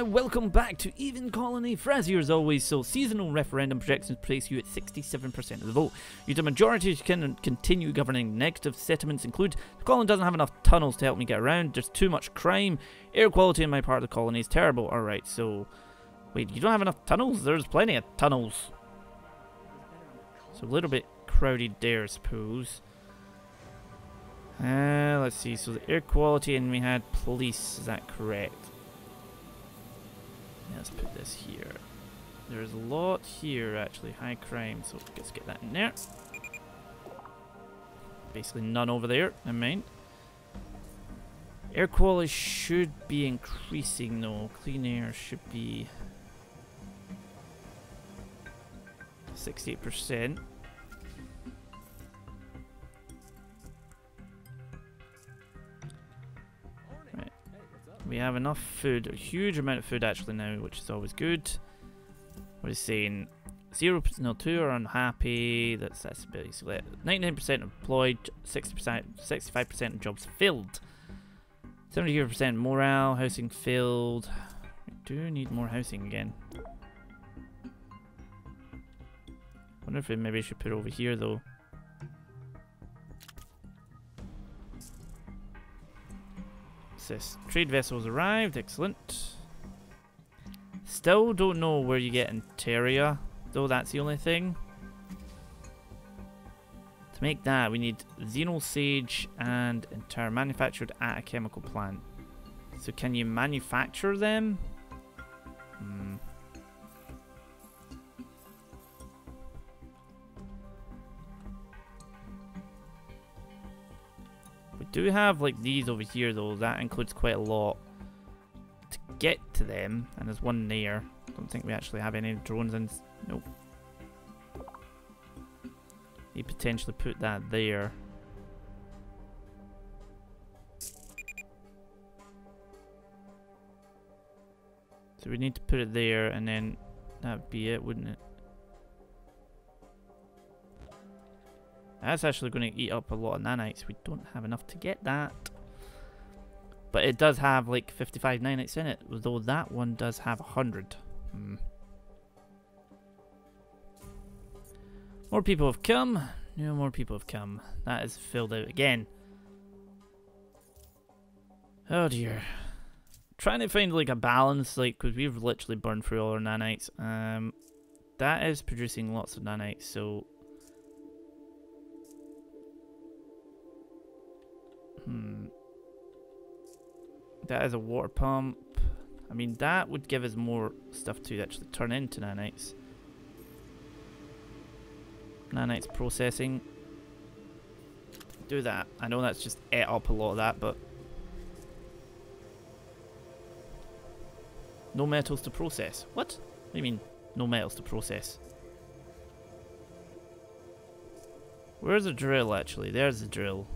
and welcome back to Aven Colony. Frazier as always, so seasonal referendum projections place you at 67% of the vote. You a majority can continue governing. Negative sentiments include the colony doesn't have enough tunnels to help me get around, there's too much crime, air quality in my part of the colony is terrible. Alright, so... Wait, you don't have enough tunnels? There's plenty of tunnels. So a little bit crowded there, I suppose. Uh, let's see, so the air quality and we had police, is that correct? Let's put this here. There's a lot here, actually. High crime, so let's get that in there. Basically none over there, I mean. Air quality should be increasing, though. Clean air should be... 68%. Have enough food, a huge amount of food actually now, which is always good. Percent, no, two are unhappy. That's that's basically Ninety-nine percent employed, sixty percent, sixty-five percent of jobs filled. Seventy-two percent morale, housing filled. We do need more housing again. Wonder if we maybe should put over here though. This? Trade vessels arrived. Excellent. Still don't know where you get Interia, though that's the only thing. To make that, we need Xenosage and Entari manufactured at a chemical plant. So can you manufacture them? Do have like these over here though. That includes quite a lot to get to them. And there's one there. Don't think we actually have any drones in. Nope. You potentially put that there. So we need to put it there and then that'd be it, wouldn't it? That's actually going to eat up a lot of nanites. We don't have enough to get that. But it does have like 55 nanites in it, though that one does have 100. Hmm. More people have come. No more people have come. That is filled out again. Oh dear. Trying to find like a balance, like, because we've literally burned through all our nanites. Um, that is producing lots of nanites, so Hmm. That is a water pump. I mean, that would give us more stuff to actually turn into nanites. Nanites processing. Do that. I know that's just ate up a lot of that, but... No metals to process. What? What do you mean, no metals to process? Where's the drill, actually? There's the drill.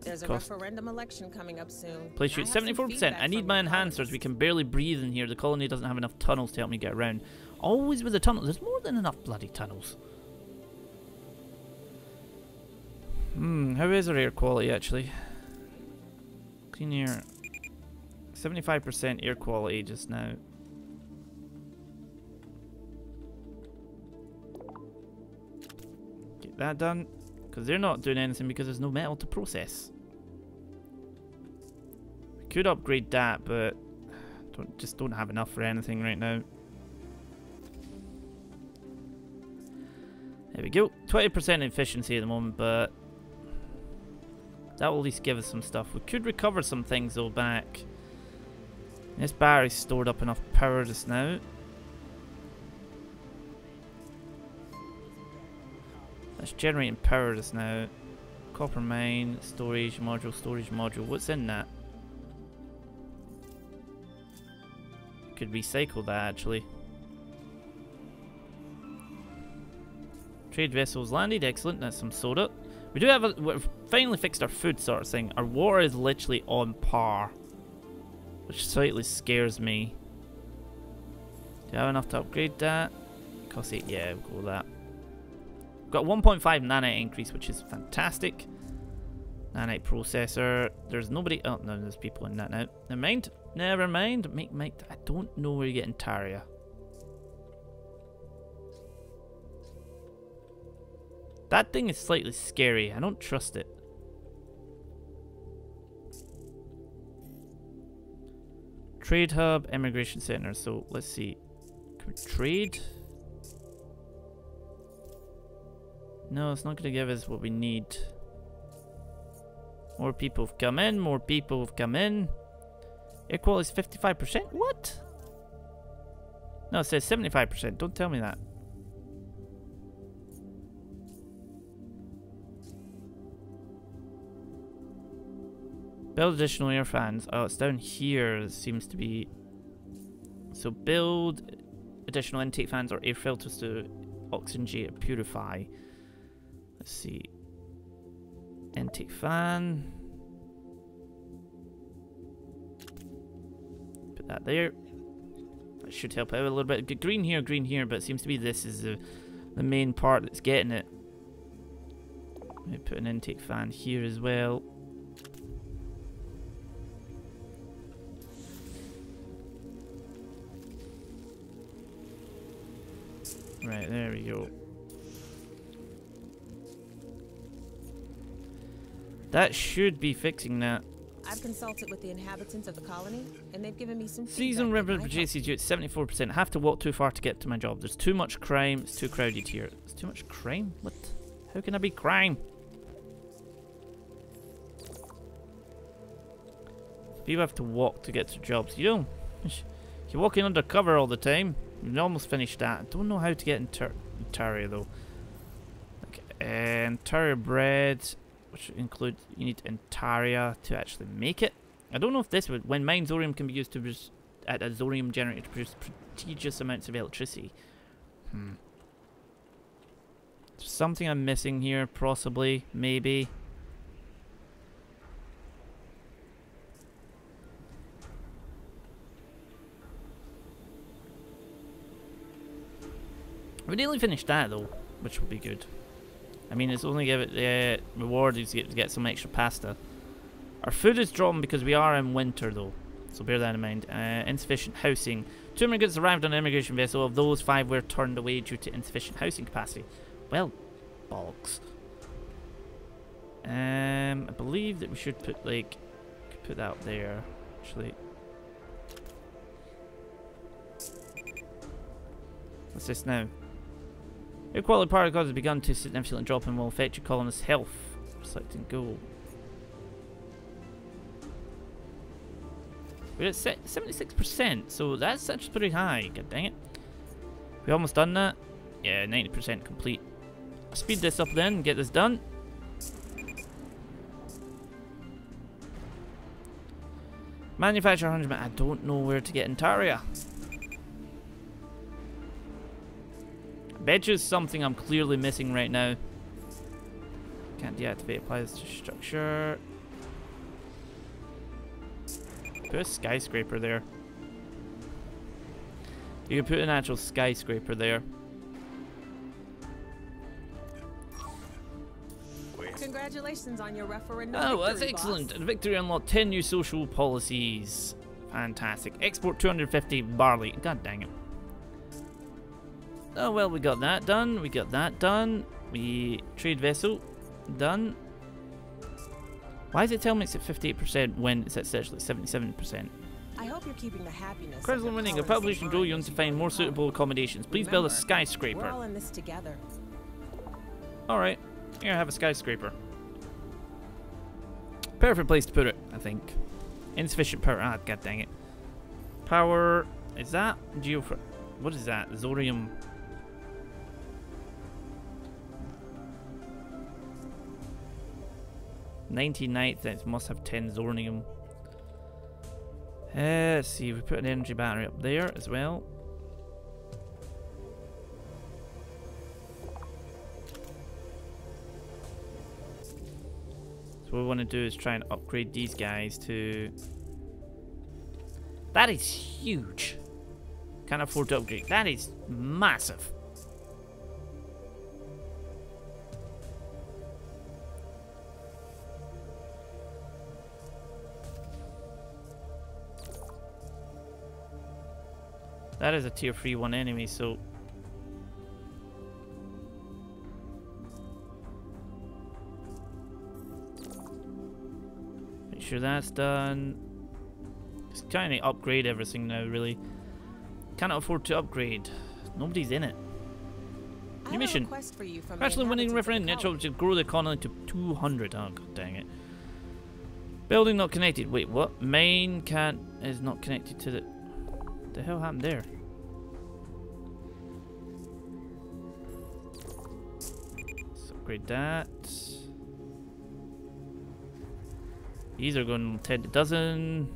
There's a Cost. referendum election coming up soon. Place shoot 74%. I need my enhancers. We can barely breathe in here. The colony doesn't have enough tunnels to help me get around. Always with the tunnels. There's more than enough bloody tunnels. Hmm, how is our air quality actually? Clean air. 75% air quality just now. Get that done. Because they're not doing anything because there's no metal to process. Could upgrade that, but don't, just don't have enough for anything right now. There we go. 20% efficiency at the moment, but that will at least give us some stuff. We could recover some things though back. This battery's stored up enough power just now. Generating power just now. Copper mine, storage module, storage module. What's in that? could recycle that actually. Trade vessels landed, excellent, that's some soda. We do have a, we've finally fixed our food sort of thing. Our water is literally on par. Which slightly scares me. Do you have enough to upgrade that? Cost 8, yeah, we'll go with that. Got 1.5 nano increase, which is fantastic. Nanite processor. There's nobody. Oh, no, there's people in that now. Never mind. Never mind. Make, make, I don't know where you're getting Taria. That thing is slightly scary. I don't trust it. Trade hub, immigration center. So let's see. Can we trade? No, it's not going to give us what we need. More people have come in, more people have come in. Air quality is 55%? What? No, it says 75%. Don't tell me that. Build additional air fans. Oh, it's down here. It seems to be... So build additional intake fans or air filters to oxygenate purify. Let's see. Intake fan. Put that there. That should help out a little bit. Green here, green here, but it seems to be this is the, the main part that's getting it. Let me put an intake fan here as well. Right, there we go. That should be fixing that. I've consulted with the inhabitants of the colony, and they've given me some Season river JC due at 74%. Have to walk too far to get to my job. There's too much crime. It's too crowded here. It's too much crime? What? How can I be crime? People have to walk to get to jobs. You don't. You're walking undercover all the time. We've almost finished that. I don't know how to get in Ter Taria though. Uh, okay, and Taria bread, which include you need Intaria to actually make it. I don't know if this would when mine Zorium can be used to at a Zorium generator to produce prodigious amounts of electricity. Hmm. something I'm missing here, possibly, maybe. We nearly finished that though, which would be good. I mean, it's only give it the uh, reward is to get some extra pasta. Our food is dropping because we are in winter though, so bear that in mind. Uh, insufficient housing. Two immigrants arrived on an immigration vessel. Of those, five were turned away due to insufficient housing capacity. Well, bollocks. Um, I believe that we should put like, put that up there. Actually, what's this now? Your quality particles has begun to significantly drop and will affect your colonist's health. Selecting goal. We're at 76%, so that's actually pretty high. God dang it. We almost done that? Yeah, 90% complete. Speed this up then get this done. Manufacture 100 I don't know where to get Intaria. Bet you something I'm clearly missing right now. Can't deactivate applies to structure. Put a skyscraper there. You can put an actual skyscraper there. Congratulations on your referendum. Oh, that's excellent. Boss. Victory unlocked 10 new social policies. Fantastic. Export 250 barley. God dang it. Oh, well, we got that done. We got that done. We trade vessel done. Why does it tell me it's at 58% when it's at actually 77%? I hope you're keeping the happiness. Crystal winning a population grow you to find more suitable accommodations. Please Remember, build a skyscraper. We're all in this together. Alright. Here, I have a skyscraper. Perfect place to put it, I think. Insufficient power. Ah, god dang it. Power. Is that geo? What is that? Zorium 99th, it must have 10 Zorium. Uh, let's see, we put an energy battery up there as well. So what we want to do is try and upgrade these guys to... That is huge. Can't afford to upgrade. That is massive. That is a tier 3 one enemy, so... Make sure that's done. Just trying to upgrade everything now, really. Cannot afford to upgrade. Nobody's in it. New mission. Actually winning referendum. Natural to grow the economy to 200. Oh, god dang it. Building not connected. Wait, what? Main can't is not connected to the. The hell happened there? Let's upgrade that. These are going 10 to dozen.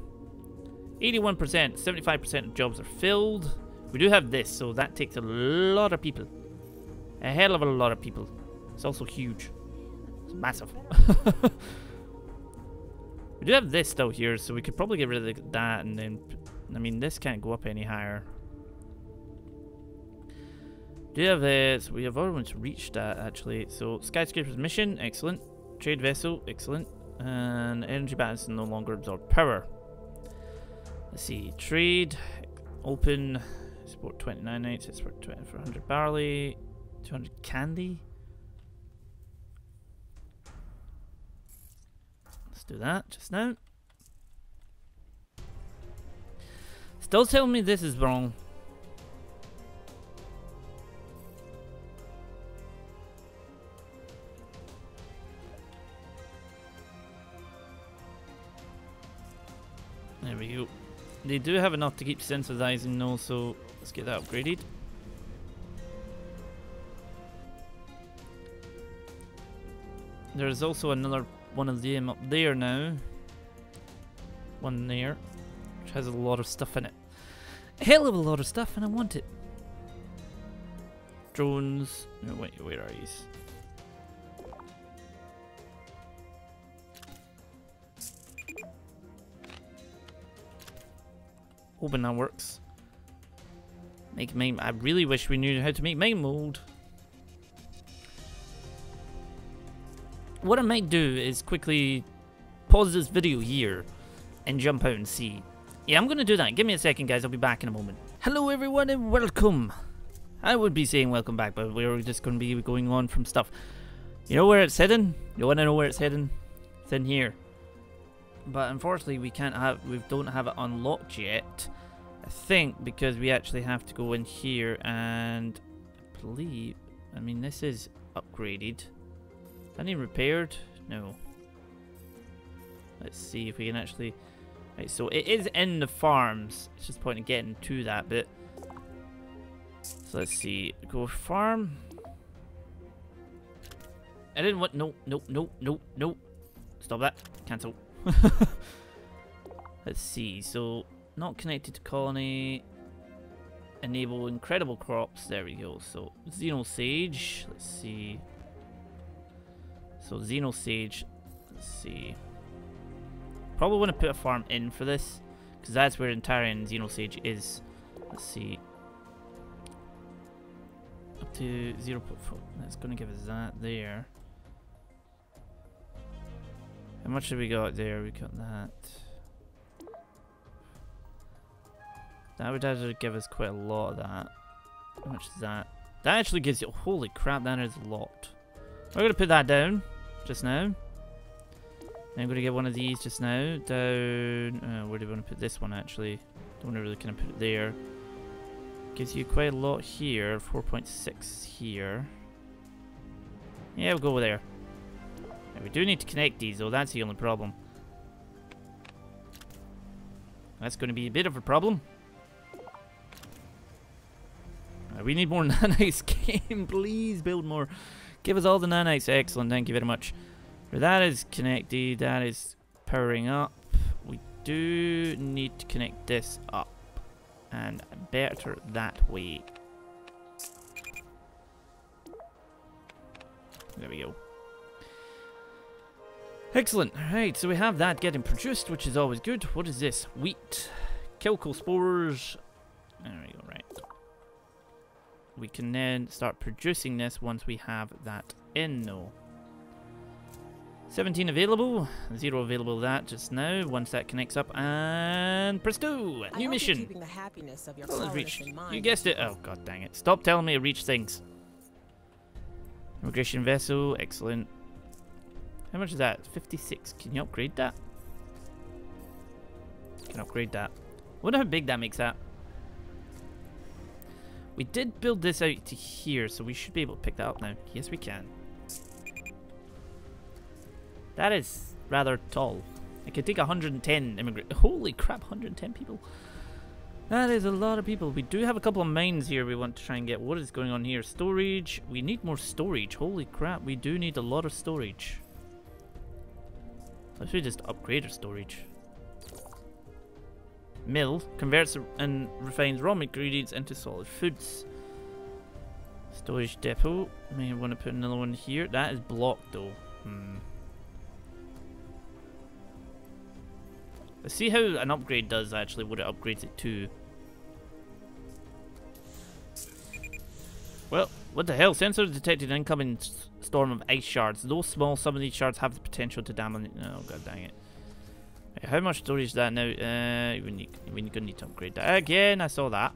81%, 75% of jobs are filled. We do have this, so that takes a lot of people. A hell of a lot of people. It's also huge. It's massive. we do have this though here, so we could probably get rid of that and then... I mean, this can't go up any higher. Do you have this? We have almost reached that actually. So, skyscrapers mission, excellent. Trade vessel, excellent. And energy balance no longer absorb power. Let's see, trade, open, support 29 nights, export 20 for 100 barley, 200 candy. Let's do that just now. Still tell me this is wrong. There we go. They do have enough to keep sensitizing though, so let's get that upgraded. There's also another one of them up there now. One there, which has a lot of stuff in it. Hell of a lot of stuff, and I want it. Drones. No, wait, where are these? Hoping that works. Make main. I really wish we knew how to make Mind Mold. What I might do is quickly pause this video here and jump out and see. Yeah, I'm gonna do that. Give me a second, guys. I'll be back in a moment. Hello, everyone, and welcome. I would be saying welcome back, but we're just gonna be going on from stuff. You know where it's heading? You wanna know where it's heading? It's in here. But unfortunately, we can't have, we don't have it unlocked yet. I think because we actually have to go in here and I believe, I mean, this is upgraded. Any repaired? No. Let's see if we can actually. Right, so it is in the farms. It's just point of getting to that bit. So let's see. Go farm. I didn't want. No, no, no, no, no. Stop that. Cancel. Let's see. So, not connected to colony. Enable incredible crops. There we go. So, Xenosage. Let's see. So, Xenosage. Let's see. Probably want to put a farm in for this. Because that's where Antarian Xenosage is. Let's see. Up to 0.4. That's going to give us that there. How much have we got there? We got that. That would actually give us quite a lot of that. How much is that? That actually gives you... Holy crap, that is a lot. We're going to put that down just now. I'm going to get one of these just now. Down... Uh, where do we want to put this one, actually? Don't want to really kind of put it there. Gives you quite a lot here. 4.6 here. Yeah, we'll go there. we do need to connect these, though. That's the only problem. That's going to be a bit of a problem. Uh, we need more nanites game. Please build more. Give us all the nanites. Excellent. Thank you very much. That is connected. That is powering up. We do need to connect this up. And better that way. There we go. Excellent. Alright, so we have that getting produced, which is always good. What is this? Wheat. Kilco spores. There we go, right. We can then start producing this once we have that in, though. 17 available, zero available that just now. Once that connects up, and presto, new mission. oh, reached. You guessed it. Oh god dang it! Stop telling me to reach things. Immigration vessel, excellent. How much is that? 56. Can you upgrade that? Can upgrade that. Wonder how big that makes that. We did build this out to here, so we should be able to pick that up now. Yes, we can. That is rather tall. I could take 110 immigrant. Holy crap, 110 people. That is a lot of people. We do have a couple of mines here we want to try and get. What is going on here? Storage. We need more storage. Holy crap, we do need a lot of storage. I should just upgrade our storage. Mill converts and refines raw ingredients into solid foods. Storage depot. May want to put another one here. That is blocked though. Hmm. Let's see how an upgrade does actually, what it upgrades it to. Well, what the hell? Sensor detected an incoming storm of ice shards. Though small, some of these shards have the potential to damage... Oh, god dang it. how much storage is that now? Uh, we need, we're gonna need to upgrade that. Again, I saw that.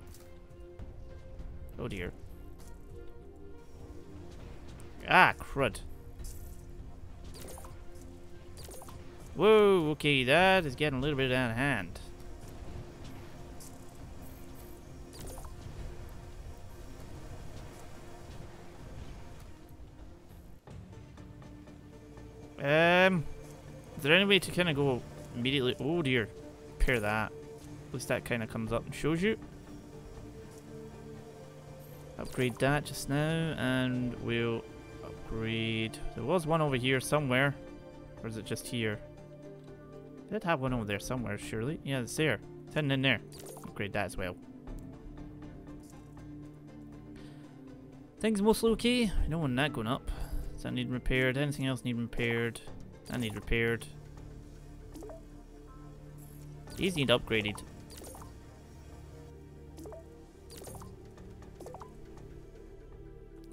Oh dear. Ah, crud. Whoa, okay, that is getting a little bit out of hand. Um, is there any way to kind of go immediately? Oh dear, pair that. At least that kind of comes up and shows you. Upgrade that just now, and we'll upgrade. There was one over here somewhere, or is it just here? Did have one over there somewhere, surely. Yeah, it's there. It's heading in there. Upgrade that as well. Things mostly okay. Don't want that going up. Does that need repaired? Anything else need repaired? That need repaired. These need upgraded.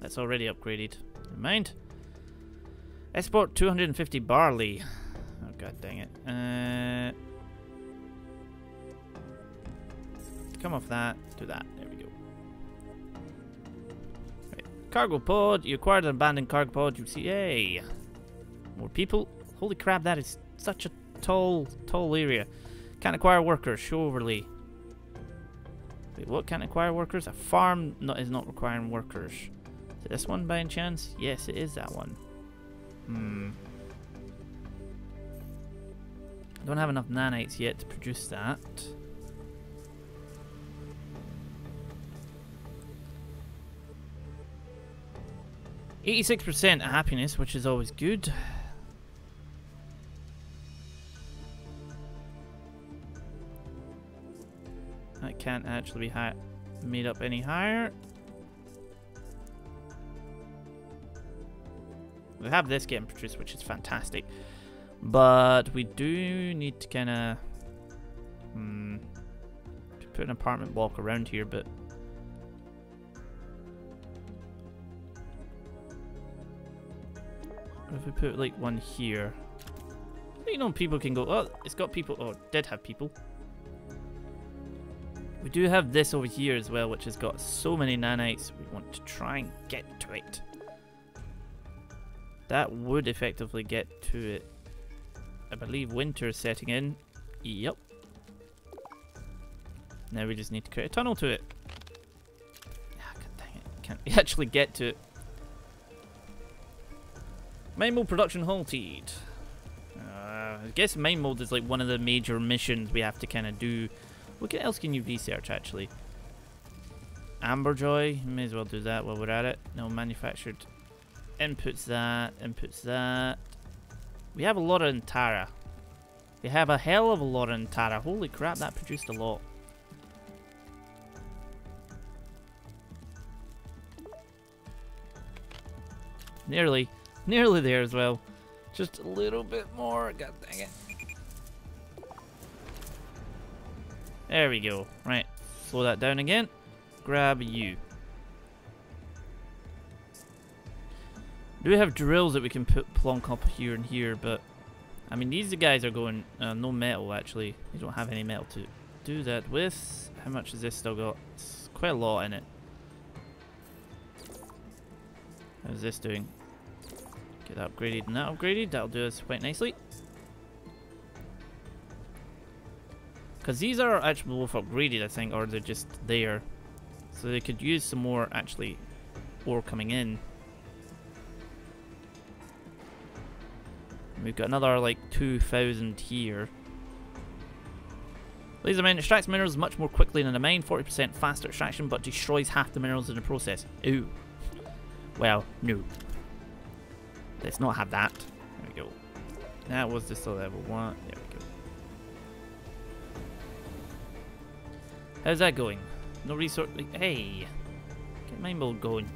That's already upgraded. Never mind. Export 250 barley. God dang it. Uh, come off that, do that. There we go. Right. Cargo pod. You acquired an abandoned cargo pod. You see, hey, more people. Holy crap, that is such a tall, tall area. Can't acquire workers. Show. Wait, what can't acquire workers? A farm not, is not requiring workers. Is this one by any chance? Yes, it is that one. Hmm. Don't have enough nanites yet to produce that. Eighty-six percent happiness, which is always good. That can't actually be made up any higher. We have this getting produced, which is fantastic. But we do need to kind of hmm, put an apartment block around here, but if we put like one here, you know, people can go. Oh, it's got people. Oh, did have people. We do have this over here as well, which has got so many nanites. We want to try and get to it. That would effectively get to it I believe winter is setting in. Yep. Now we just need to create a tunnel to it. Ah, God dang it. Can't actually get to it. Mind Mold production halted. Uh, I guess Mind Mold is like one of the major missions we have to kind of do. What else can you research actually? Amberjoy, may as well do that while we're at it. No, manufactured inputs that, inputs that. We have a lot of Antara. We have a hell of a lot of Antara. Holy crap, that produced a lot. Nearly. Nearly there as well. Just a little bit more. God dang it. There we go. Right. Slow that down again. Grab you. Do we have drills that we can put plonk up here and here, but I mean these guys are going uh, no metal actually. They don't have any metal to do that with. How much has this still got? It's quite a lot in it. How's this doing? Get that upgraded and that upgraded. That'll do us quite nicely. Because these are actually both upgraded, I think, or they're just there. So they could use some more, actually, ore coming in. We've got another, like, 2,000 here. Laser mine extracts minerals much more quickly than a mine, 40% faster extraction, but destroys half the minerals in the process. Ooh. Well, no. Let's not have that. There we go. That was just a level 1. There we go. How's that going? No resource. Hey! Get my mode going.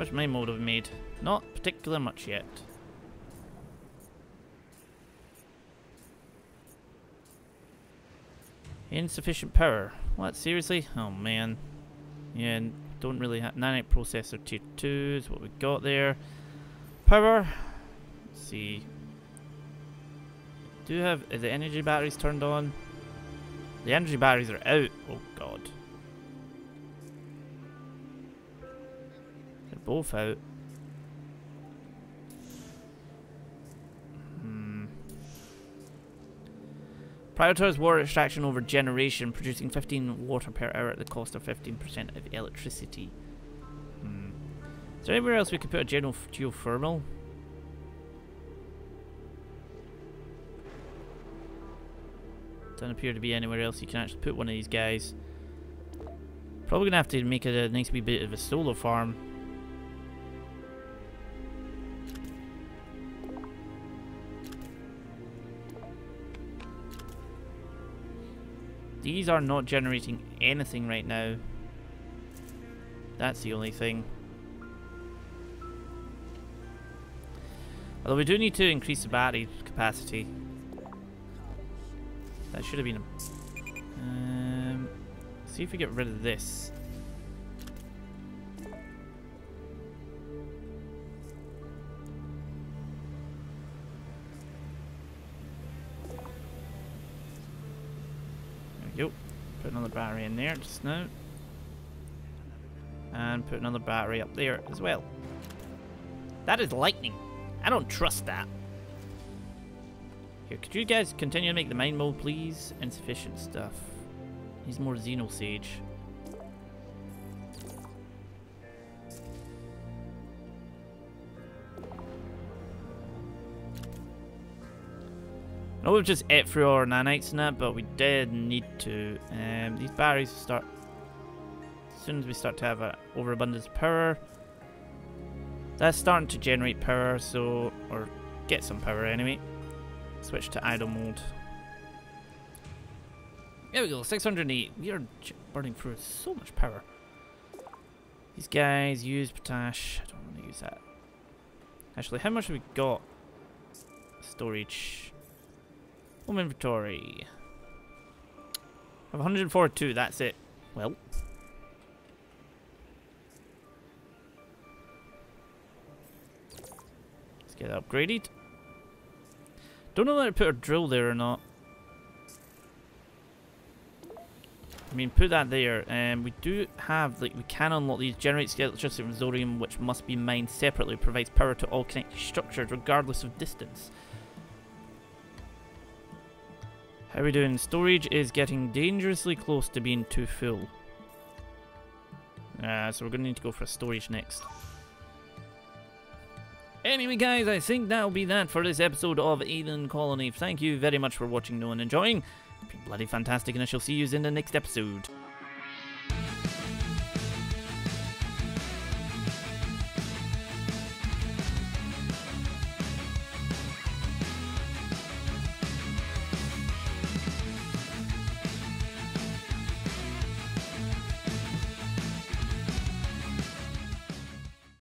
Much my mode have made? Not particularly much yet. Insufficient power. What, seriously? Oh man. Yeah, don't really have... Nanite processor tier 2 is what we got there. Power. Let's see. Do you have... the energy batteries turned on? The energy batteries are out. Oh god. Both out. Prioritize water extraction over generation, producing 15 water per hour at the cost of 15% of electricity. Hmm. Is there anywhere else we could put a general geothermal? Doesn't appear to be anywhere else you can actually put one of these guys. Probably gonna have to make it a nice wee bit of a solar farm. These are not generating anything right now. That's the only thing. Although we do need to increase the battery capacity. That should have been a... Um, see if we get rid of this. Battery in there just now. And put another battery up there as well. That is lightning. I don't trust that. Here, could you guys continue to make the Mind Mold, please? Insufficient stuff. Needs more Xenosage. I we've just ate through all our nanites and that, but we did need to. Um, these batteries start... As soon as we start to have an overabundance of power, that's starting to generate power, so... Or get some power anyway. Switch to idle mode. There we go, 608. We are burning through so much power. These guys use potash. I don't want to use that. Actually, how much have we got? Storage. Inventory. I have 142, that's it. Well. Let's get upgraded. Don't know whether to put a drill there or not. I mean, put that there. And um, we do have, like, we can unlock these. Generates electricity from Zorium, which must be mined separately. Provides power to all connected structures, regardless of distance. How are we doing? Storage is getting dangerously close to being too full. Uh, so we're going to need to go for storage next. Anyway guys, I think that'll be that for this episode of Aven Colony. Thank you very much for watching, and enjoying. It's been bloody fantastic and I shall see you in the next episode.